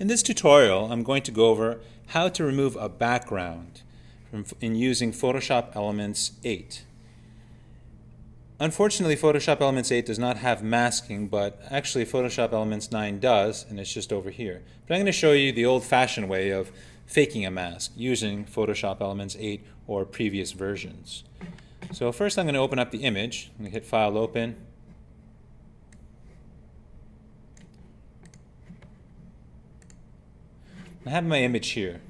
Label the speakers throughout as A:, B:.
A: In this tutorial, I'm going to go over how to remove a background from, in using Photoshop Elements 8. Unfortunately, Photoshop Elements 8 does not have masking, but actually Photoshop Elements 9 does, and it's just over here. But I'm going to show you the old-fashioned way of faking a mask using Photoshop Elements 8 or previous versions. So first I'm going to open up the image. I'm going to hit File Open. I have my image here.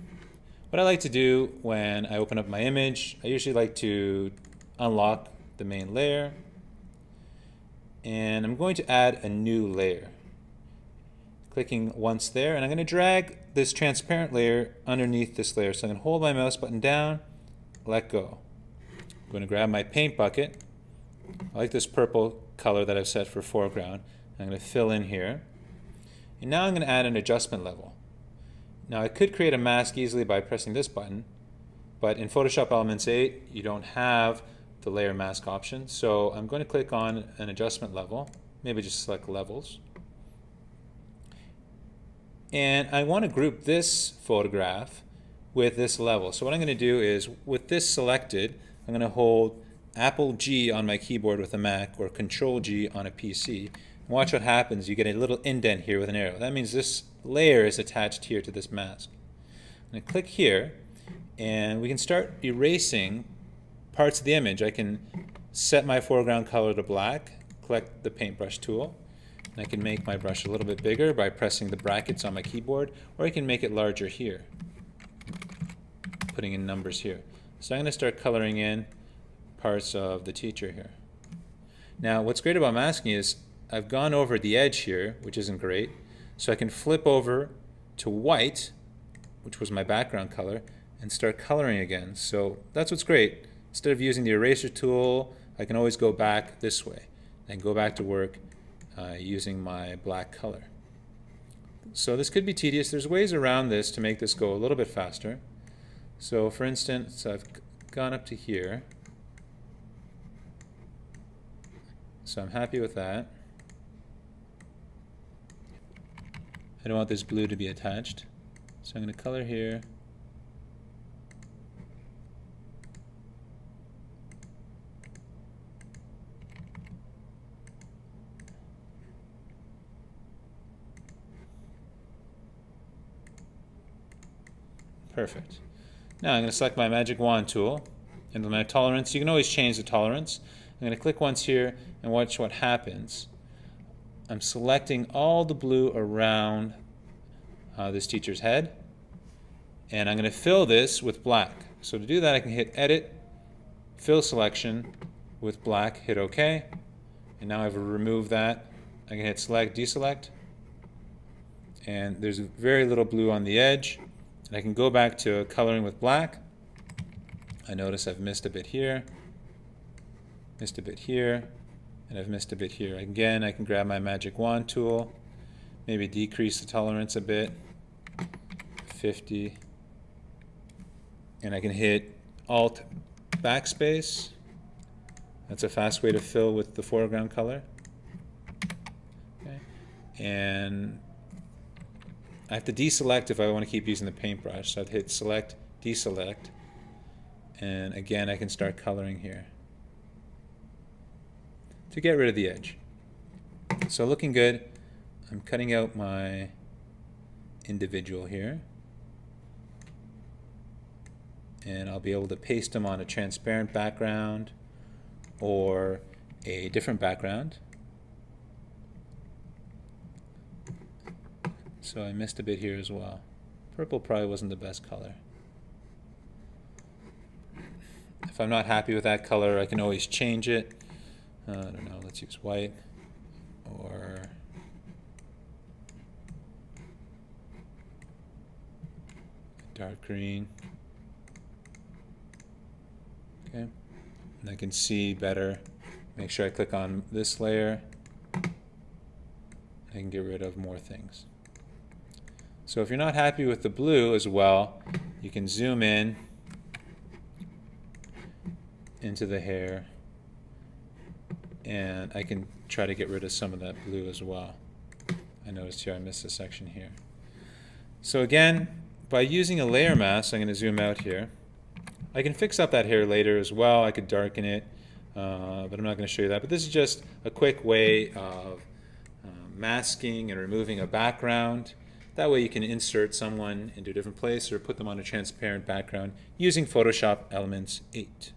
A: What I like to do when I open up my image, I usually like to unlock the main layer and I'm going to add a new layer. Clicking once there and I'm going to drag this transparent layer underneath this layer. So I'm going to hold my mouse button down, let go. I'm going to grab my paint bucket. I like this purple color that I've set for foreground. I'm going to fill in here. And now I'm going to add an adjustment level. Now I could create a mask easily by pressing this button, but in Photoshop Elements 8 you don't have the layer mask option. So I'm going to click on an adjustment level, maybe just select levels. And I want to group this photograph with this level. So what I'm going to do is with this selected, I'm going to hold Apple G on my keyboard with a Mac or Control G on a PC. Watch what happens. You get a little indent here with an arrow. That means this layer is attached here to this mask. I'm going to click here and we can start erasing parts of the image. I can set my foreground color to black, click the paintbrush tool, and I can make my brush a little bit bigger by pressing the brackets on my keyboard, or I can make it larger here, putting in numbers here. So I'm going to start coloring in parts of the teacher here. Now what's great about masking is I've gone over the edge here, which isn't great, so I can flip over to white, which was my background color, and start coloring again. So that's what's great. Instead of using the eraser tool, I can always go back this way and go back to work uh, using my black color. So this could be tedious. There's ways around this to make this go a little bit faster. So for instance, I've gone up to here. So I'm happy with that. I don't want this blue to be attached. So I'm going to color here. Perfect. Now I'm going to select my magic wand tool and my tolerance. You can always change the tolerance. I'm going to click once here and watch what happens. I'm selecting all the blue around uh, this teacher's head and I'm going to fill this with black. So to do that I can hit edit, fill selection with black, hit OK and now I've removed that. I can hit select, deselect and there's very little blue on the edge and I can go back to coloring with black. I notice I've missed a bit here, missed a bit here, and I've missed a bit here. Again, I can grab my magic wand tool, maybe decrease the tolerance a bit, 50, and I can hit Alt backspace. That's a fast way to fill with the foreground color. Okay. And I have to deselect if I want to keep using the paintbrush. So I'd hit select, deselect, and again I can start coloring here to get rid of the edge. So looking good. I'm cutting out my individual here and I'll be able to paste them on a transparent background or a different background So I missed a bit here as well. Purple probably wasn't the best color. If I'm not happy with that color, I can always change it. Uh, I don't know, let's use white or dark green. Okay, and I can see better. Make sure I click on this layer. I can get rid of more things. So if you're not happy with the blue as well, you can zoom in into the hair and I can try to get rid of some of that blue as well. I noticed here I missed a section here. So again, by using a layer mask, I'm going to zoom out here. I can fix up that hair later as well. I could darken it, uh, but I'm not going to show you that. But this is just a quick way of uh, masking and removing a background. That way you can insert someone into a different place or put them on a transparent background using Photoshop Elements 8.